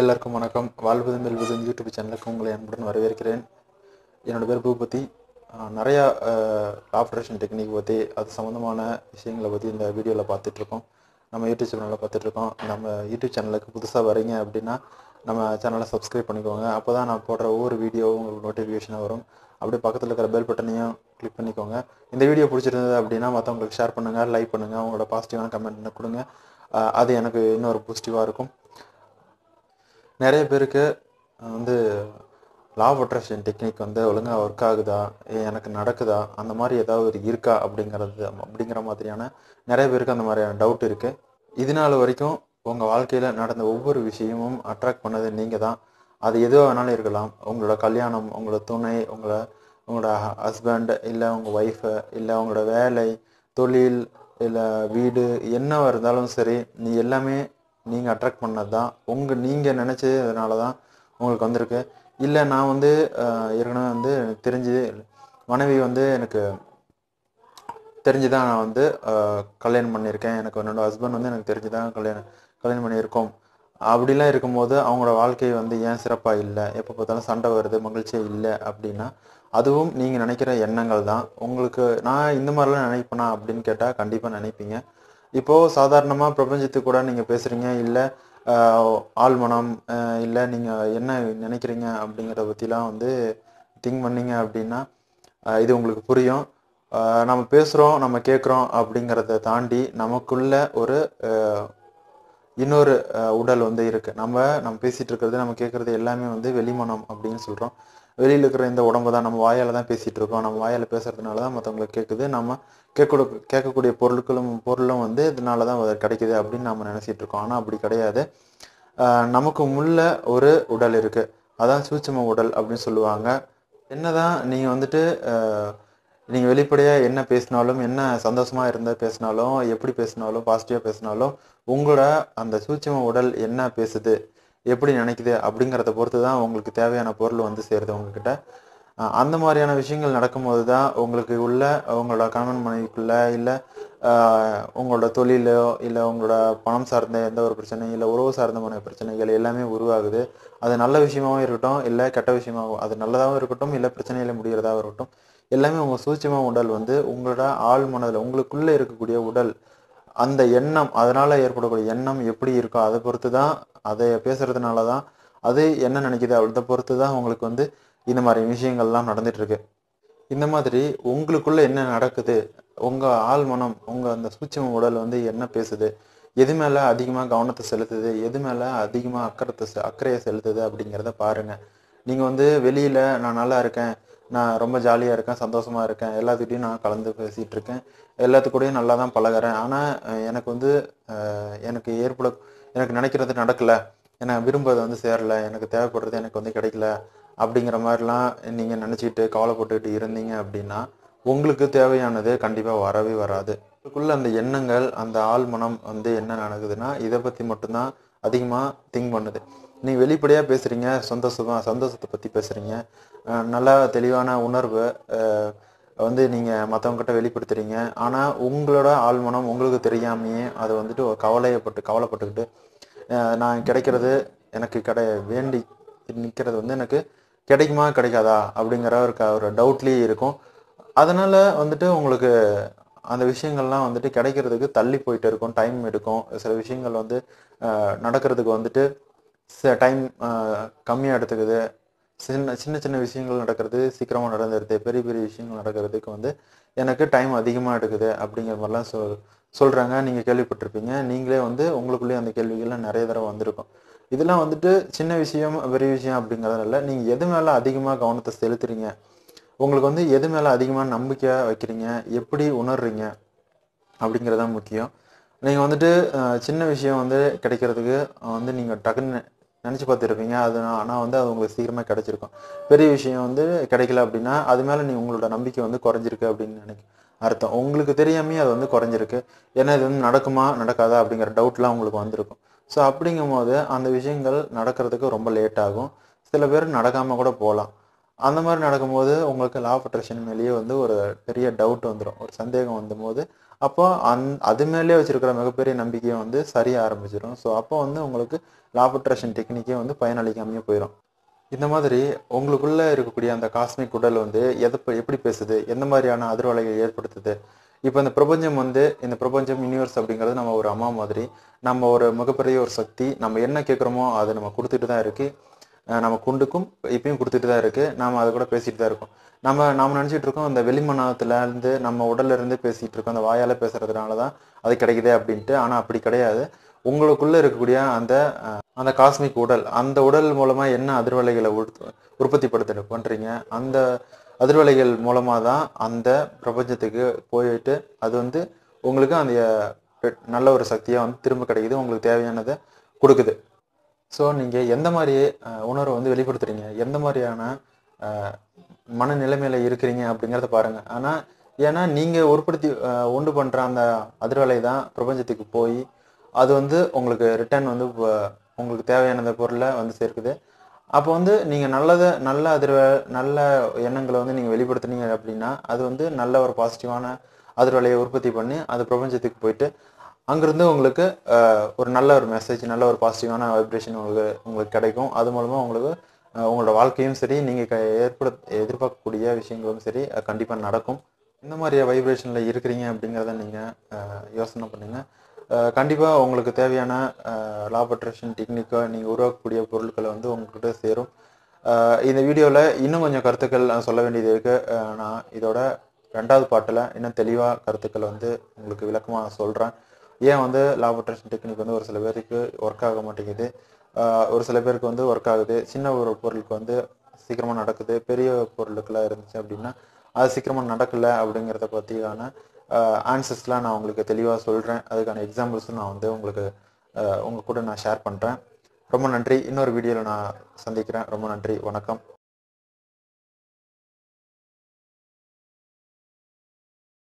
எல்லாருக்கும் வணக்கம். வாழ்வதும் வெல்வதும் யூடியூப் சேனலுக்கு உங்களை அன்புடன் வரவேற்கிறேன். என்னோட பேர் பூபதி. நிறையா ஆப்ரேஷன் டெக்னிக் பற்றி அது சம்மந்தமான விஷயங்களை பற்றி இந்த வீடியோவில் பார்த்துட்ருக்கோம். நம்ம யூடியூப் சேனலில் பார்த்துட்ருக்கோம். நம்ம யூடியூப் சேனலுக்கு புதுசாக வரீங்க அப்படின்னா நம்ம சேனலை சப்ஸ்கிரைப் பண்ணிக்கோங்க. அப்போ தான் நான் போடுற ஒவ்வொரு வீடியோவும் உங்களுக்கு நோட்டிஃபிகேஷனாக வரும். அப்படியே பக்கத்தில் இருக்கிற பெல் பட்டனையும் கிளிக் பண்ணிக்கோங்க. இந்த வீடியோ பிடிச்சிருந்தது அப்படின்னா மற்றவங்களுக்கு ஷேர் பண்ணுங்கள் லைக் பண்ணுங்கள் உங்களோட பாசிட்டிவான கமெண்ட் கொடுங்க. அது எனக்கு இன்னொரு பாசிட்டிவாக இருக்கும். நிறைய பேருக்கு வந்து லா ஆஃப் அட்ராக்ஷன் டெக்னிக் வந்து ஒழுங்காக ஒர்க் ஆகுதா? ஏ- எனக்கு நடக்குதா? அந்த மாதிரி ஏதாவது ஒரு இருக்கா? அப்படிங்கிறது அப்படிங்கிற மாதிரியான நிறைய பேருக்கு அந்த மாதிரியான டவுட் இருக்குது இதனால வரைக்கும் உங்கள் வாழ்க்கையில் நடந்த ஒவ்வொரு விஷயமும் அட்ராக்ட் பண்ணது நீங்கள் தான். அது எதுவாக வேணாலும் இருக்கலாம். உங்களோட கல்யாணம் உங்களோட துணை உங்களை உங்களோட ஹஸ்பண்ட் இல்லை உங்கள் ஒய்ஃபு இல்லை உங்களோட வேலை தொழில் இல்லை வீடு என்னவாக இருந்தாலும் சரி நீ எல்லாமே நீங்கள் அட்ராக்ட் பண்ணது தான் உங்கள் நீங்கள் நினச்சதுனால தான் உங்களுக்கு வந்திருக்கு. இல்லை நான் வந்து ஏற்கனவே வந்து எனக்கு தெரிஞ்சு மனைவி வந்து எனக்கு தெரிஞ்சு தான் நான் வந்து கல்யாணம் பண்ணியிருக்கேன். எனக்கு என்னோட ஹஸ்பண்ட் வந்து எனக்கு தெரிஞ்சு தான் கல்யாணம் கல்யாணம் பண்ணியிருக்கோம். அப்படிலாம் இருக்கும்போது அவங்களோட வாழ்க்கை வந்து ஏன் சிறப்பாக இல்லை? எப்போ பார்த்தாலும் சண்டை வருது மகிழ்ச்சியே இல்லை அப்படின்னா அதுவும் நீங்கள் நினைக்கிற எண்ணங்கள் தான் உங்களுக்கு நான் இந்த மாதிரிலாம் நினைப்பேனா அப்படின்னு கேட்டால் கண்டிப்பாக நினைப்பீங்க. இப்போது சாதாரணமாக பிரபஞ்சத்து கூட நீங்கள் பேசுகிறீங்க இல்லை ஆழ்மனம் இல்லை நீங்கள் என்ன நினைக்கிறீங்க அப்படிங்கிறத பற்றிலாம் வந்து திங்க் பண்ணீங்க அப்படின்னா இது உங்களுக்கு புரியும். நம்ம பேசுகிறோம் நம்ம கேட்குறோம் அப்படிங்கிறத தாண்டி நமக்குள்ள ஒரு இன்னொரு உடல் வந்து இருக்குது நம்ம நம்ம பேசிகிட்டு இருக்கிறது நம்ம கேட்குறது எல்லாமே வந்து வெளிமனம் அப்படின்னு சொல்கிறோம் வெளியில் இருக்கிற இந்த உடம்பு தான் நம்ம வாயால் தான் பேசிகிட்டு இருக்கோம். நம்ம வாயால் பேசுகிறதுனால தான் மற்றவங்களுக்கு கேட்குது. நம்ம கேட்கக்கூடிய கேட்கக்கூடிய பொருட்களும் பொருளும் வந்து இதனால தான் அது கிடைக்குது அப்படின்னு நம்ம நினச்சிட்டு இருக்கோம். ஆனால் அப்படி கிடையாது. நமக்கு முள்ள ஒரு உடல் இருக்குது அதான் சூட்சம உடல் அப்படின்னு சொல்லுவாங்க. என்னதான் நீங்கள் வந்துட்டு நீங்கள் வெளிப்படையாக என்ன பேசினாலும் என்ன சந்தோஷமாக இருந்தால் பேசினாலும் எப்படி பேசினாலும் பாசிட்டிவாக பேசினாலும் உங்களோட அந்த சூட்சம உடல் என்ன பேசுது எப்படி நினைக்குது அப்படிங்கிறத பொறுத்து தான் உங்களுக்கு தேவையான பொருள் வந்து சேருது உங்ககிட்ட. அந்த மாதிரியான விஷயங்கள் நடக்கும்போது தான் உங்களுக்கு உள்ள உங்களோட கணவன் மனைவிக்குள்ள இல்லை உங்களோட தொழிலோ இல்லை உங்களோட பணம் சார்ந்த எந்த ஒரு பிரச்சனையும் இல்லை உறவு சார்ந்தமான பிரச்சனைகள் எல்லாமே உருவாகுது. அது நல்ல விஷயமாகவும் இருக்கட்டும் இல்லை கெட்ட விஷயமாகவும் அது நல்லதாகவும் இருக்கட்டும் இல்லை பிரச்சனையில் முடிகிறதாகவும் இருக்கட்டும். எல்லாமே உங்கள் சூட்சமாக உடல் வந்து உங்களோட ஆள் மனதில் உங்களுக்குள்ளே இருக்கக்கூடிய உடல் அந்த எண்ணம் அதனால் ஏற்படக்கூடிய எண்ணம் எப்படி இருக்கோ அதை பொறுத்து தான் அதை பேசுகிறதுனால தான் அது என்ன நினைக்குது அதை பொறுத்து தான் உங்களுக்கு வந்து இந்த மாதிரி விஷயங்கள்லாம் நடந்துகிட்ருக்கு இந்த மாதிரி உங்களுக்குள்ளே என்ன நடக்குது உங்கள் ஆள் மனம் உங்கள் அந்த சூட்சம உடல் வந்து என்ன பேசுது எது மேலே அதிகமாக கவனத்தை செலுத்துது எது மேலே அதிகமாக அக்கறத்தை செ- அக்கறையை செலுத்துது அப்படிங்கிறத பாருங்க. நீங்கள் வந்து வெளியில் நான் நல்லா இருக்கேன் நான் ரொம்ப ஜாலியாக இருக்கேன் சந்தோஷமாக இருக்கேன். எல்லாத்துக்கிட்டையும் நான் கலந்து பேசிகிட்டு இருக்கேன். எல்லாத்துக்கூடயும் நல்லா தான் பழகுறேன். ஆனால் எனக்கு வந்து எனக்கு ஏற்பட எனக்கு நினைக்கிறது நடக்கலை. எனக்கு விரும்புறது வந்து சேரல. எனக்கு தேவைப்படுறது எனக்கு வந்து கிடைக்கல. அப்படிங்கிற மாதிரிலாம் நீங்கள் நினச்சிக்கிட்டு கவலைப்பட்டுக்கிட்டு இருந்தீங்க அப்படின்னா உங்களுக்கு தேவையானது கண்டிப்பாக வரவே வராது. உங்களுக்குள்ள அந்த எண்ணங்கள் அந்த ஆழ்மனம் வந்து என்ன நடக்குதுன்னா இதை பற்றி மட்டும்தான் அதிகமாக திங்க் பண்ணுது. நீங்கள் வெளிப்படையாக பேசுகிறீங்க சந்தோஷமாக சந்தோஷத்தை பற்றி பேசுகிறீங்க நல்லா தெளிவான உணர்வு வந்து நீங்கள் மற்றவங்ககிட்ட வெளிப்படுத்துறீங்க. ஆனால் உங்களோட ஆழ்மனம் உங்களுக்கு தெரியாமையே அது வந்துட்டு ஒரு கவலையப்பட்டு கவலைப்பட்டுக்கிட்டு நான் கிடைக்கிறது எனக்கு கிடை வேண்டி நிற்கிறது வந்து எனக்கு கிடைக்குமா கிடைக்காதா? அப்படிங்கிற ஒரு க- ஒரு டவுட்லேயே இருக்கும். அதனால் வந்துட்டு உங்களுக்கு அந்த விஷயங்கள்லாம் வந்துட்டு கிடைக்கிறதுக்கு தள்ளி போயிட்டு இருக்கும். டைம் எடுக்கும். சில விஷயங்கள் வந்து நடக்கிறதுக்கு வந்துட்டு டைம் கம்மியாக எடுத்துக்குது. சின்ன சின்ன சின்ன விஷயங்கள் நடக்கிறது சீக்கிரமாக நடந்துருது. பெரிய பெரிய விஷயங்கள் நடக்கிறதுக்கு வந்து எனக்கு டைம் அதிகமாக எடுக்குது அப்படிங்கிற மாதிரிலாம் சொ சொல்கிறாங்க நீங்கள் கேள்விப்பட்டிருப்பீங்க. நீங்களே வந்து உங்களுக்குள்ளேயே அந்த கேள்விகள்லாம் நிறைய தடவை வந்திருக்கும். இதெல்லாம் வந்துட்டு சின்ன விஷயம் பெரிய விஷயம் அப்படிங்கிறதுனால நீங்கள் எது மேலே அதிகமாக கவனத்தை செலுத்துறீங்க? உங்களுக்கு வந்து எது மேலே அதிகமாக நம்பிக்கையாக வைக்கிறீங்க? எப்படி உணர்றீங்க? அப்படிங்கிறது தான் முக்கியம். நீங்கள் வந்துட்டு சின்ன விஷயம் வந்து கிடைக்கிறதுக்கு வந்து நீங்கள் டக்குன்னு நினச்சி பார்த்துருப்பீங்க. அது ஆனால் வந்து அது உங்களுக்கு சீக்கிரமாக கிடச்சிருக்கும். பெரிய விஷயம் வந்து கிடைக்கல அப்படின்னா அது மேலே நீ உங்களோட நம்பிக்கை வந்து குறைஞ்சிருக்கு அப்படின்னு நினைக்க அர்த்தம். உங்களுக்கு தெரியாமே அது வந்து குறைஞ்சிருக்கு. ஏன்னா இது வந்து நடக்குமா நடக்காதா அப்படிங்கிற டவுட்லாம் உங்களுக்கு வந்திருக்கும். ஸோ அப்படிங்கும் போது அந்த விஷயங்கள் நடக்கிறதுக்கு ரொம்ப லேட் ஆகும். சில பேர் நடக்காமல் கூட போகலாம். அந்த மாதிரி நடக்கும்போது உங்களுக்கு லா ஆஃப் அட்ராக்ஷன் மேலேயே வந்து ஒரு பெரிய டவுட் வந்துடும் ஒரு சந்தேகம் வந்தபோது அப்போ அந் அது மேலே வச்சுருக்கிற மிகப்பெரிய நம்பிக்கையை வந்து சரிய ஆரம்பிச்சிடும் ஸோ அப்போ வந்து உங்களுக்கு லா ஆஃப் அட்ராக்ஷன் டெக்னிக்கே வந்து பயனளிக்காமையே போயிடும் இந்த மாதிரி உங்களுக்குள்ளே இருக்கக்கூடிய அந்த காஸ்மிக் உடல் வந்து எதை எப்படி பேசுது? எந்த மாதிரியான அதிர்வலைகள் ஏற்படுத்துது? இப்போ இந்த பிரபஞ்சம் வந்து இந்த பிரபஞ்சம் யூனிவர்ஸ் அப்படிங்கிறது நம்ம ஒரு அம்மா மாதிரி நம்ம ஒரு மிகப்பெரிய ஒரு சக்தி நம்ம என்ன கேட்குறோமோ அதை நம்ம கொடுத்துட்டு தான் இருக்குது நம்ம குண்டுக்கும் இப்பயும் கொடுத்துட்டு தான் இருக்கு. நாம அதை கூட பேசிட்டு தான் இருக்கோம். நம்ம நாம நினைச்சிட்டு இருக்கோம் இந்த வெளிமனத்துல இருந்து நம்ம உடல்ல இருந்து பேசிட்டு இருக்கோம். அந்த வாயால பேசுகிறதுனால தான் அது கிடைக்குது அப்படின்ட்டு. ஆனா அப்படி கிடையாது. உங்களுக்குள்ள இருக்கக்கூடிய அந்த அந்த காஸ்மிக் உடல் அந்த உடல் மூலமா என்ன அதிர்வலைகளை உற்பத்தி படுத்த பண்றீங்க? அந்த அதிர்வலைகள் மூலமா தான் அந்த பிரபஞ்சத்துக்கு போயிட்டு அது வந்து உங்களுக்கு அந்த நல்ல ஒரு சக்தியா வந்து திரும்ப கிடைக்குது உங்களுக்கு தேவையானதை கொடுக்குது. ஸோ நீங்கள் எந்த மாதிரி உணர்வை வந்து வெளிப்படுத்துறீங்க? எந்த மாதிரியான மனநிலைமையில் இருக்கிறீங்க அப்படிங்கிறத பாருங்கள் ஆனால் ஏன்னா நீங்கள் உற்பத்தி உண்டு பண்ணுற அந்த அதிர்வலை தான் பிரபஞ்சத்துக்கு போய் அது வந்து உங்களுக்கு ரிட்டர்ன் வந்து உங்களுக்கு தேவையான பொருளை வந்து சேர்க்குது. அப்போ வந்து நீங்கள் நல்லதை நல்ல அதிர்வ நல்ல எண்ணங்களை வந்து நீங்கள் வெளிப்படுத்துனீங்க அப்படின்னா அது வந்து நல்ல ஒரு பாசிட்டிவான அதிர்வலையை உற்பத்தி பண்ணி அது பிரபஞ்சத்துக்கு போயிட்டு அங்கேருந்து உங்களுக்கு ஒரு நல்ல ஒரு மெசேஜ் நல்ல ஒரு பாசிட்டிவான வைப்ரேஷன் உங்களுக்கு உங்களுக்கு கிடைக்கும். அது மூலமாக உங்களுக்கு உங்களோட வாழ்க்கையும் சரி நீங்கள் ஏற்பட எதிர்பார்க்கக்கூடிய விஷயங்களும் சரி கண்டிப்பாக நடக்கும். இந்த மாதிரி வைப்ரேஷனில் இருக்கிறீங்க அப்படிங்கிறத நீங்கள் யோசனை பண்ணுங்கள் கண்டிப்பாக உங்களுக்கு தேவையான லாபரேஷன் அட்ராக்ஷன் டெக்னிக்கை நீங்கள் உருவாக்கக்கூடிய பொருட்களை வந்து உங்கள்கிட்ட சேரும். இந்த வீடியோவில் இன்னும் கொஞ்சம் கருத்துக்கள் நான் சொல்ல வேண்டியது இருக்குது நான் இதோட ரெண்டாவது பாட்டில் இன்னும் தெளிவாக கருத்துக்களை வந்து உங்களுக்கு விளக்கமாக சொல்கிறேன் ஏன் வந்து லாப் அட்ராக்ஷன் டெக்னிக் வந்து ஒரு சில பேருக்கு ஒர்க் ஆக மாட்டேங்குது? ஒரு சில பேருக்கு வந்து ஒர்க் ஆகுது. சின்ன ஒரு பொருளுக்கு வந்து சீக்கிரமாக நடக்குது. பெரிய பொருளுக்கெல்லாம் இருந்துச்சு அப்படின்னா அது சீக்கிரமாக நடக்கல அப்படிங்கிறத பற்றியான ஆன்சர்ஸ்லாம் நான் உங்களுக்கு தெளிவாக சொல்கிறேன் அதுக்கான எக்ஸாம்பிள்ஸும் நான் வந்து உங்களுக்கு உங்கள் கூட நான் ஷேர் பண்ணுறேன் ரொம்ப நன்றி. இன்னொரு வீடியோவில் நான் சந்திக்கிறேன். ரொம்ப நன்றி. வணக்கம்.